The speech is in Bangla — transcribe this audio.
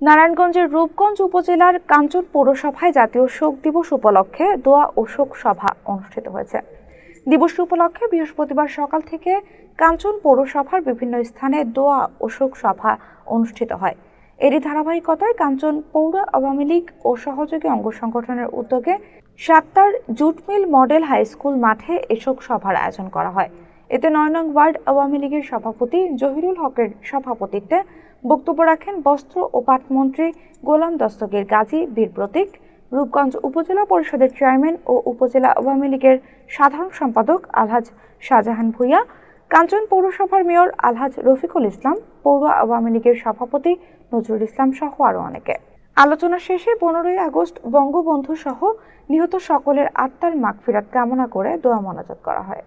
নারায়ণগঞ্জের রূপগঞ্জ উপজেলার কাঞ্চন পৌরসভায় জাতীয় শোক দিবস উপলক্ষে দোয়া ও শোক সভা অনুষ্ঠিত হয়েছে। দিবস উপলক্ষে বৃহস্পতিবার সকাল থেকে কাঞ্চন পৌরসভার বিভিন্ন স্থানে দোয়া ও শোক সভা অনুষ্ঠিত হয়। এরই ধারাবাহিকতায় কাঞ্চন পৌর আওয়ামী লীগ ও সহযোগী অঙ্গ সংগঠনের উদ্যোগে সাতটার jute mill model high school মাঠে এ শোক সভার আয়োজন করা হয়। এতে নয় নং ওয়ার্ড আওয়ামী লীগের সভাপতি জহিরুল হকের সভাপতিত্বে বক্তব্য রাখেন বস্ত্র ও পাটমন্ত্রী গোলাম দস্তগীর গাজী বীর প্রতীক, রূপগঞ্জ উপজেলা পরিষদের চেয়ারম্যান ও উপজেলা আওয়ামী লীগের সাধারণ সম্পাদক আলহাজ শাহজাহান ভুইয়া, কাঞ্চন পৌরসভার মেয়র আলহাজ রফিকুল ইসলাম, পৌর আওয়ামী লীগের সভাপতি নজরুল ইসলাম সহ আরও অনেকে। আলোচনা শেষে পনেরোই আগস্ট বঙ্গবন্ধু সহ নিহত সকলের আত্মার মাগফিরাত কামনা করে দোয়া মোনাজাত করা হয়।